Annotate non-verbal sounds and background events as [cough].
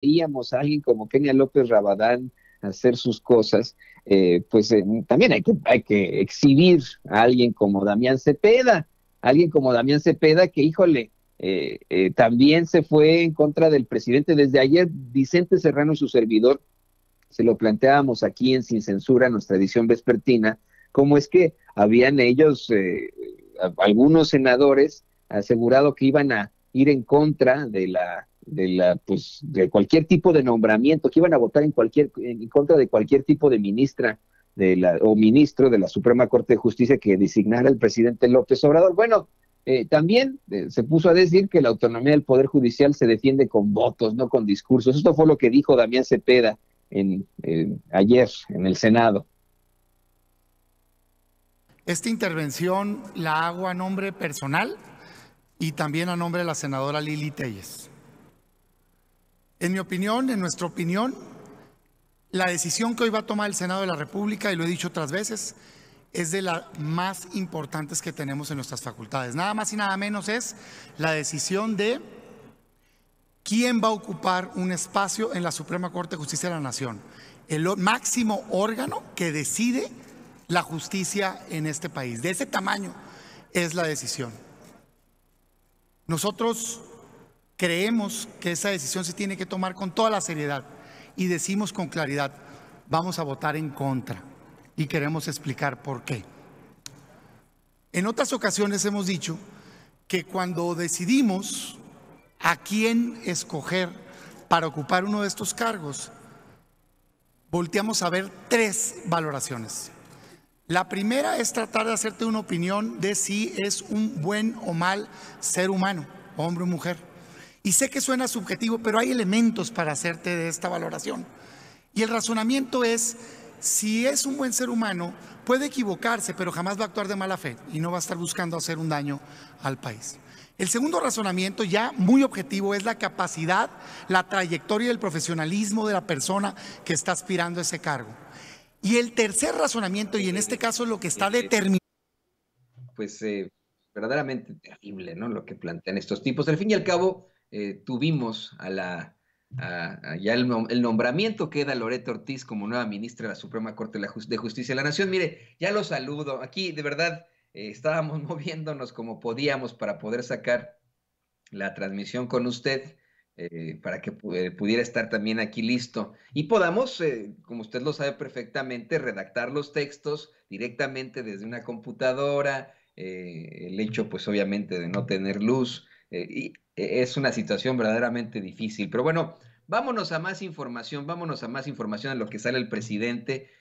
veíamos a alguien como Kenia López Rabadán hacer sus cosas, eh, pues eh, también hay que, hay que exhibir a alguien como Damián Cepeda, alguien como Damián Cepeda que, híjole, eh, también se fue en contra del presidente. Desde ayer, Vicente Serrano su servidor, se lo planteábamos aquí en Sin Censura, nuestra edición vespertina, cómo es que habían ellos, algunos senadores, asegurado que iban a ir en contra de la de la pues de cualquier tipo de nombramiento que iban a votar en cualquier en contra de cualquier tipo de ministra o ministro de la Suprema Corte de Justicia que designara el presidente López Obrador. Bueno, eh, también eh, se puso a decir que la autonomía del poder judicial se defiende con votos, no con discursos. Esto fue lo que dijo Damián Cepeda ayer en el Senado. Esta intervención la hago a nombre personal y también a nombre de la senadora Lili Telles. En mi opinión, en nuestra opinión, la decisión que hoy va a tomar el Senado de la República, y lo he dicho otras veces, es de las más importantes que tenemos en nuestras facultades. Nada más y nada menos es la decisión de quién va a ocupar un espacio en la Suprema Corte de Justicia de la Nación, el máximo órgano que decide la justicia en este país. De ese tamaño es la decisión. Nosotros Creemos que esa decisión se tiene que tomar con toda la seriedad y decimos con claridad, vamos a votar en contra y queremos explicar por qué. En otras ocasiones hemos dicho que cuando decidimos a quién escoger para ocupar uno de estos cargos, volteamos a ver tres valoraciones. La primera es tratar de hacerte una opinión de si es un buen o mal ser humano, hombre o mujer. Y sé que suena subjetivo, pero hay elementos para hacerte de esta valoración. Y el razonamiento es, si es un buen ser humano, puede equivocarse, pero jamás va a actuar de mala fe y no va a estar buscando hacer un daño al país. El segundo razonamiento, ya muy objetivo, es la capacidad, la trayectoria y el profesionalismo de la persona que está aspirando a ese cargo. Y el tercer razonamiento, y en este caso lo que está determinado. Pues eh, verdaderamente terrible, ¿no? Lo que plantean estos tipos. Al fin y al cabo, eh, tuvimos a la, ya el, nombramiento que da Loreto Ortiz como nueva ministra de la Suprema Corte de, Justicia de la Nación. Mire, ya lo saludo. Aquí, de verdad, eh, estábamos [laughs] moviéndonos como podíamos para poder sacar la transmisión con usted. Eh, para que pudiera estar también aquí listo y podamos, como usted lo sabe perfectamente, redactar los textos directamente desde una computadora, el hecho pues obviamente de no tener luz, y e-, es una situación verdaderamente difícil. Pero bueno, vámonos a más información, vámonos a más información a lo que sale el presidente